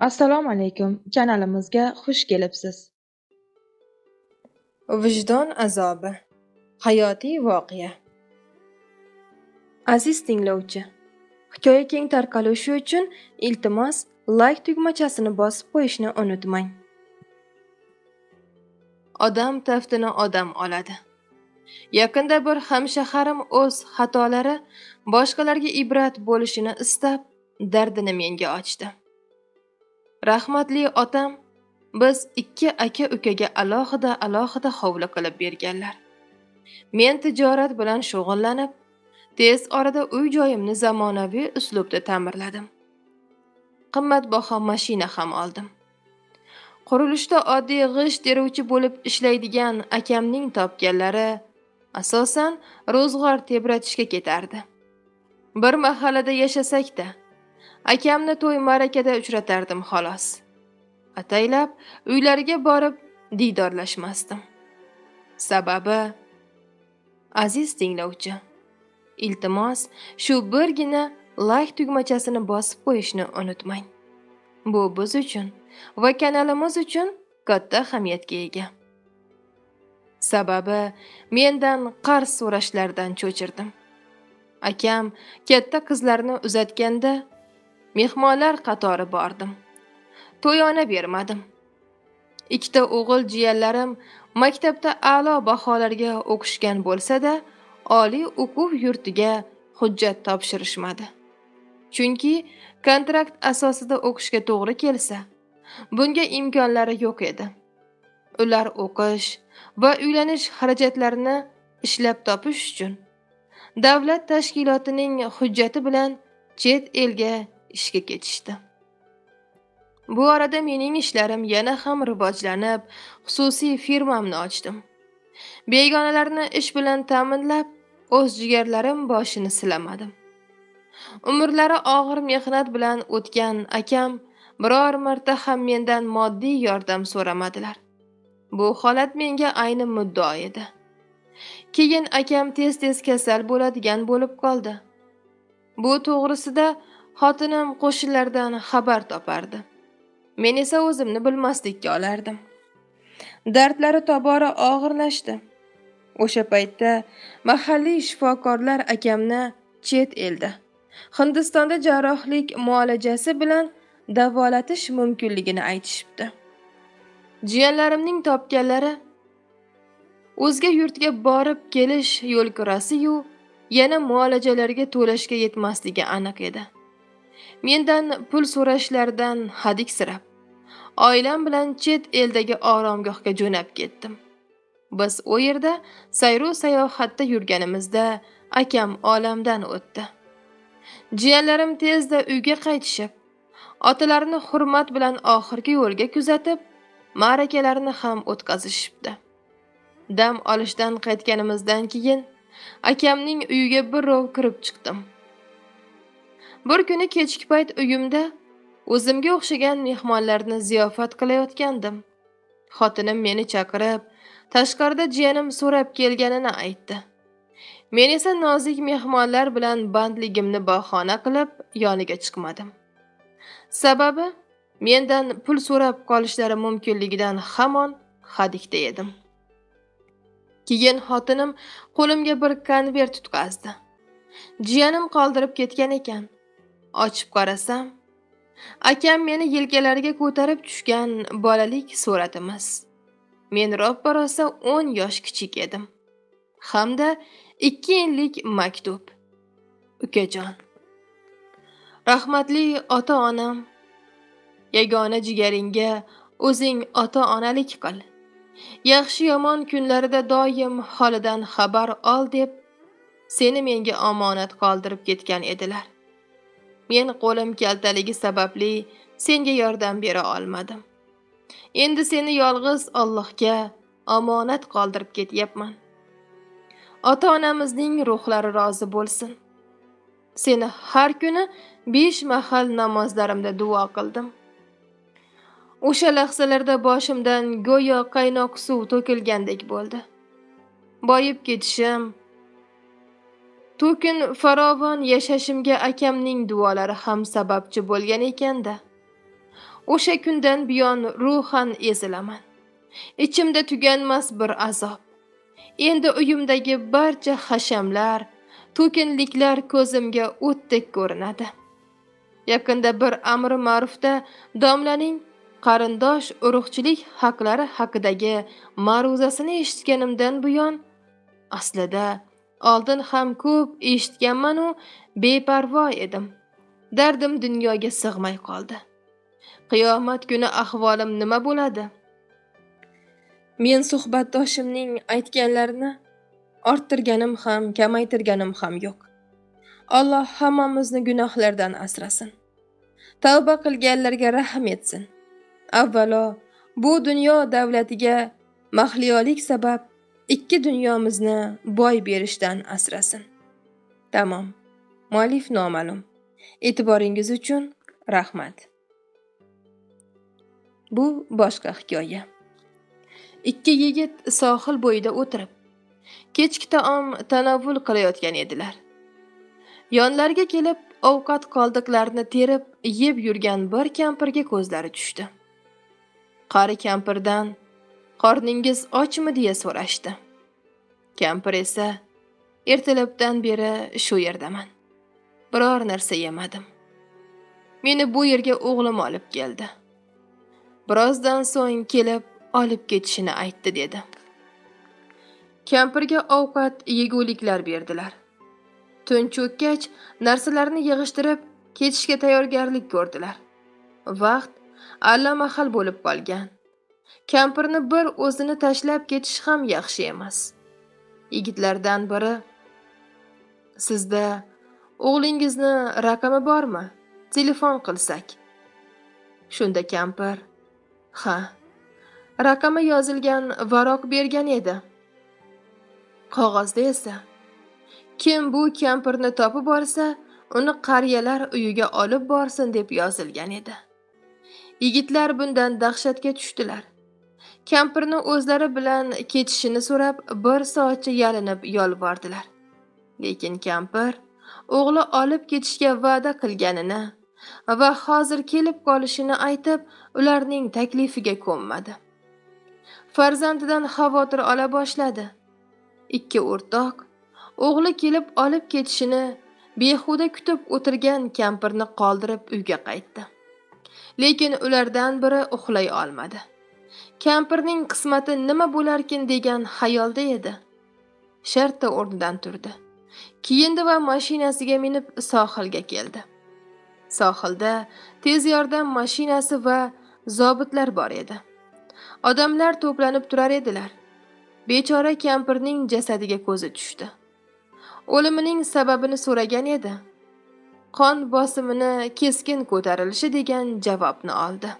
Assalomu alaykum. Kanalimizga xush kelibsiz. Vijdon azobi. Hayotiy voqea. Aziz tinglovchi, hikoya keng tarqalishi uchun iltimos like tugmachasini bosib qo'yishni unutmang. Odam taftini odam oladi. Yaqinda bir hamshaharim o'z xatolari boshqalarga ibrat bo'lishini istab, dardini menga ochdi. Rahmatli otam biz ikki aka ukaga alohida alohida hovli qilib berganlar. Men tijorat bilan shug'ullanib tez orada uy joyimni zamonaviy uslubda ta'mirladim. Qimmatbaho mashina ham oldim. Qurilishda oddiy g'isht teruvchi bo'lib ishlaydigan akamning topganlari asosan ro'zg'or tebratishga ketardi. Bir mahallada yashasakda akamni to'y ma'rakada uchratardim xolos. Ataylab uylariga borib diydorlashmasdim. Sababi aziz tinglovchi iltimos shu birgina layk tugmachasini bosib qo'yishni unutmang. Bu biz uchun va kanalimiz uchun katta ahamiyatga ega. Sababi mendan qarz so'rashlardan cho'chirdim. Akam katta qizlarni uzatganda mehmonlar qatori bordim to'yona bermadim ikkita o'g'il jiyanlarim maktabda a'lo baholarga o'qishgan bo'lsa-da, oliy o'quv yurtiga hujjat topshirishmadi. Chunki kontrakt asosida o'qishga to'g'ri kelsa, bunga imkonlari yo'q edi. Ular o'qish va uylanish xarajatlarini ishlab topish uchun davlat tashkilotining hujjati bilan chet elga ishga ketishdi. Bu orada mening ishlarim yana ham rivojlanib xususiy firmamni ochdim. Begonalarni ish bilan ta'minlab o'z jigarlarim boshini silamadim. Umrlari og'ir mehnat bilan o'tgan akam biror marta ham mendan moddiy yordam so'ramadilar. Bu holat menga ayni muddao edi. Keyin akam tez tez kasal bo'ladigan bo'lib qoldi. Bu to'g'risida xotinim qo'shnilardan xabar topardi. Men esa o'zimni bilmaslikka olardim. Dardlari tobora og'irlashdi. O'sha paytda mahalliy shifokorlar akamni chet elda hindistonda jarrohlik muolajasi bilan davolatish mumkinligini aytishibdi. Jiyanlarimning topganlari o'zga yurtga borib kelish yo'lkurasiyu yana muolajalarga to'lashga yetmasligi aniq edi. Mendan pul so'rashlaridan hadiksirab oilam bilan chet eldagi oromgohga jo'nab ketdim. Biz u yerda sayru sayohatda yurganimizda akam olamdan o'tdi. Jiyanlarim tezda uyga qaytishib otalarini hurmat bilan oxirgi yo'lga kuzatib ma'rakalarini ham o'tkazishibdi. Dam olishdan qaytganimizdan keyin akamning uyiga birrov kirib chiqdim. Bir kuni kechki payt uyimda o'zimga o'xshagan mehmonlarni ziyofat qilayotgandim. Xotinim meni chaqirib tashqarida jiyanim so'rab kelganini aytdi. Men esa nozik mehmonlar bilan bandligimni bahona qilib yoniga chiqmadim. Sababi mendan pul so'rab qolishlari mumkinligidan hamon hadikda edim. Keyin xotinim qo'limga bir konvert tutqazdi. Jiyanim qoldirib ketgan ekan. Ochib qarasam akam meni yelkalariga ko'tarib tushgan bolalik suratimiz. Men roppa rosa o'n yosh kichik edim. Hamda ikki yillik maktub. Ukajon. Rahmatli ota onam yagona jigaringga o'zing ota onalik qil. Yaxshi yomon kunlarida doim holidan xabar ol deb seni menga omonat qoldirib ketgan edilar. Men qo'lim kaltaligi sababli senga yordam bera olmadim. Endi seni yolg'iz Allohga omonat qoldirib ketyapman. Ota onamizning ruhlari rozi bo'lsin. Seni har kuni besh mahal namozlarimda duo qildim. O'sha lahzalarda boshimdan go'yo qaynoq suv to'kilgandek bo'ldi. Boyib ketishim to'kin farovon yashashimga akamning duolari ham sababchi bo'lgan ekanda o'sha kundan buyon ruhan ezilaman. Ichimda tuganmas bir azob. Endi uyimdagi barcha hashamlar to'kinliklar ko'zimga o'tdek ko'rinadi. Yaqinda bir amri ma'rufda domlaning qarindosh urug'chilik haqlari haqidagi ma'ruzasini eshitganimdan buyon aslida oldin ham ko'p eshitganmanu beparvo edim. Dardim dunyoga sig'may qoldi. Qiyomat kuni ahvolim nima bo'ladi? Men suhbatdoshimning aytganlarini orttirganim ham kamaytirganim ham yo'q. Alloh hammamizni gunohlardan asrasin. Tavba qilganlarga rahm etsin. Avvalo bu dunyo davlatiga mahliyolik sabab ikki dunyomizni boy berishdan asrasin. Tamom. Muallif noma'lum. E'tiboringiz uchun rahmat. Bu boshqa hikoya. Ikki yigit sohil bo'yida o'tirib kechki taom tanovvul qilayotgan edilar. Yonlariga kelib ovqat qoldiqlarini terib yeb yurgan bir kampirga ko'zlari tushdi. Qari kampirdan qorningiz ochmi? deya so'rashdi. Kampir esa ertalabdan beri shu yerdaman. Biror narsa yemadim. Meni bu yerga o'g'lim olib keldi. Birozdan so'ng kelib olib ketishini aytdi dedi. Kampirga ovqat yeguliklar berdilar. Tun cho'kkach narsalarni yig'ishtirib ketishga tayyorgarlik ko'rdilar. Vaqt allamahal bo'lib qolgan. Kampirni bir o'zini tashlab ketish ham yaxshi emas. Yigitlardan biri sizda o'g'lingizni raqami bormi? Telefon qilsak. Shunda kampir ha raqami yozilgan varoq bergan edi. Qog'ozda esa kim bu kampirni topib olsa uni qariyalar uyiga olib borsin deb yozilgan edi. Yigitlar bundan dahshatga tushdilar. Kampirni o'zlari bilan ketishini so'rab bir soatcha yalinib yolvordilar. Lekin kampir o'g'li olib ketishga va'da qilganini va hozir kelib qolishini aytib ularning taklifiga ko'nmadi. Farzandidan xavotir ola boshladi. Ikki o'rtoq o'g'li kelib olib ketishini behuda kutib o'tirgan kampirni qoldirib uyga qaytdi. Lekin ulardan biri uxlay olmadi. Kampirning qismati nima bo'larkin degan xayolda edi. Shartta o'rnidan turdi. Kiyindi va mashinasiga minib sohilga keldi. Sohilda tez yordam mashinasi va zobitlar bor edi. Odamlar to'planib turar edilar. Bechora kampirning jasadiga ko'zi tushdi. O'limining sababini so'ragan edi. Qon bosimini keskin ko'tarilishi degan javobni oldi.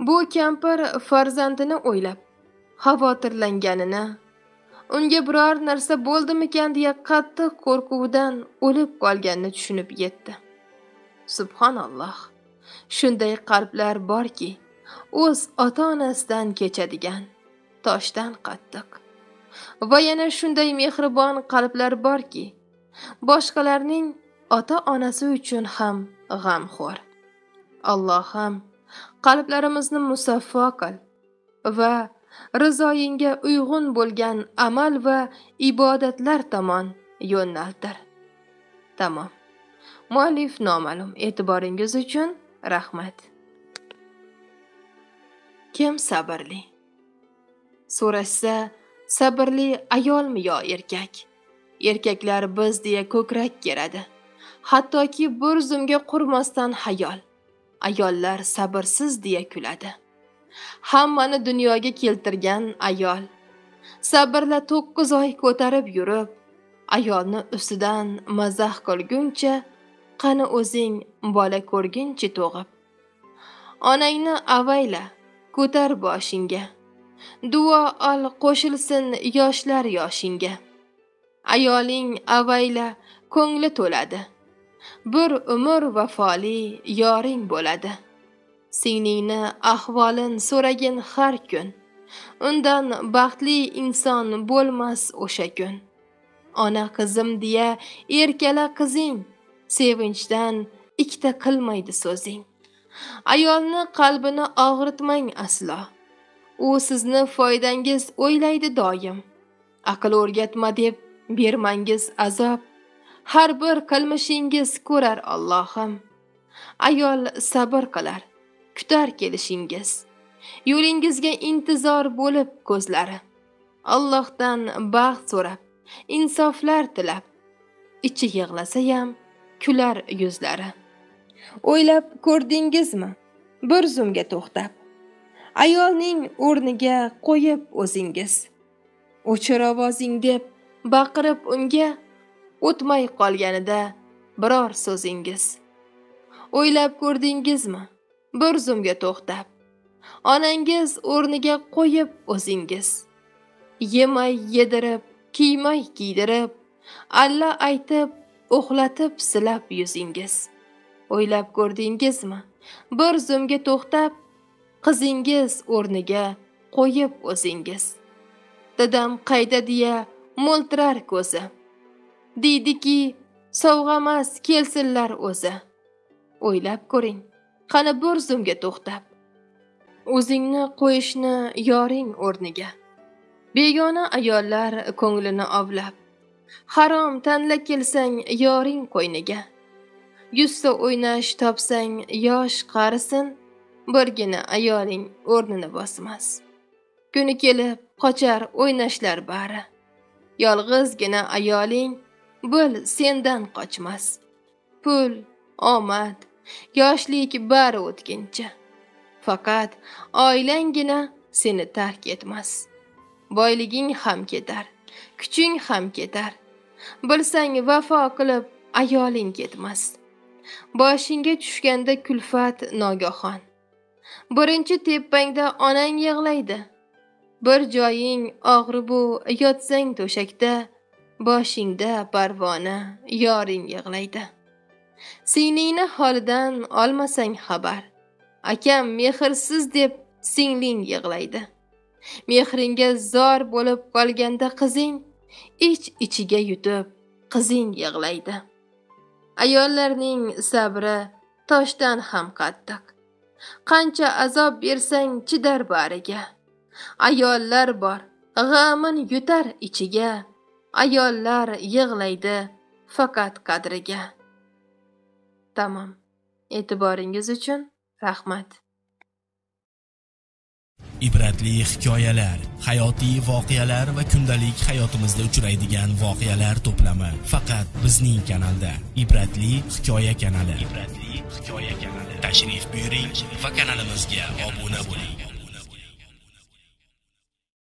Bu kampir farzandini o'ylab xavotirlanganini unga biror narsa bo'ldimikan deya qattiq qo'rquvdan o'lib qolganini tushunib yetdi. Subhanalloh shunday qalblar borki o'z ota onasidan kechadigan toshdan qattiq. Va yana shunday mehribon qalblar borki boshqalarning ota onasi uchun ham g'amxo'r. Allohim qalblarimizni musaffo qil va rizoyingga uyg'un bo'lgan amal va ibodatlar tomon yo'naltir. Tamom. Muallif noma'lum e'tiboringiz uchun rahmat. Kim sabrli? So'rashsa sabrli ayolmi yo erkak? Erkaklar biz deya ko'krak keradi. Hattoki bir zumga qurmasdan hayol. Ayollar sabrsiz deya kuladi. Hammani dunyoga keltirgan ayol. Sabrla to'qqiz oy ko'tarib yurib ayolni ustidan mazax qilguncha qani o'zing bola ko'rginchi tug'ib onangni avayla ko'tar boshingga. Duo ol qo'shilsin yoshlar yoshingga. Ayoling avayla ko'ngli to'ladi. Bir umr vafoli yoring bo'ladi. Singlingni ahvolin so'ragin har kun. Undan baxtli inson bo'lmas o'sha kun. Ona qizim deya erkala qizing sevinchdan ikkita qilmaydi so'zing. Ayolni qalbini og'ritmang aslo. U sizni foydangiz o'ylaydi doim. Aql o'rgatma deb bermangiz azob. Har bir qilmishingiz ko'rar Allohim. Ayol sabr qilar kutar kelishingiz. Yo'lingizga intizor bo'lib ko'zlari. Allohdan baxt so'rab insoflar tilab. Ichi yig'lasa ham kular yuzlari. O'ylab ko'rdingizmi? Bir zumga to'xtab. Ayolning o'rniga qo'yib o'zingiz. O'chir ovozing deb baqirib unga o'tmay qolganida biror so'zingiz. O'ylab ko'rdingizmi? Bir zumga to'xtab onangiz o'rniga qo'yib o'zingiz. Yemay yedirib kiymay kiydirib alla aytib uxlatib silab yuzingiz. O'ylab ko'rdingizmi? Bir zumga to'xtab qizingiz o'rniga qo'yib o'zingiz. Dadam qayda deya mo'ltirar ko'zi. Deydiki sovg'amas kelsinlar o'zi. O'ylab ko'ring qani bir zumga to'xtab. O'zingni qo'yishni yoring o'rniga. Begona ayollar ko'nglini ovlab. Harom tanla kelsang yoring qo'yniga. Yuzta o'ynash topsang yosh qarisin birgina ayoling o'rnini bosmas. Kuni kelib qochar o'ynashlar bari. Yolg'izgina ayoling bil sendan qochmas. Pul omad yoshlik bari o'tkinchi. Faqat oilanggina seni tark etmas. Boyliging ham ketar kuching ham ketar. Bilsang vafo qilib ayoling ketmas. Boshingga tushganda kulfat nogahon birinchi tepangda onang yig'laydi. Bir joying og'ribu yotsang to'shakda boshingda parvona yoring yig'laydi. Singlingni holidan olmasang xabar. Akam mehrsiz deb singling yig'laydi. Mehringga zor bo'lib qolganda qizing ich ichiga yutib qizing yig'laydi. Ayollarning sabri toshdan ham qattiq. Qancha azob bersang chidar bariga. Ayollar bor g'amin yutar ichiga. Ayollar yig'laydi faqat qadriga. Tamom e'tiboringiz uchun rahmat. Ibratli hikoyalar hayotiy voqealar va kundalik hayotimizda uchraydigan voqealar to'plami faqat bizning kanalda. Ibratli hikoya kanali. Ibratli hikoya kanali. Tashrif buyuring va kanalimizga obuna bo'ling.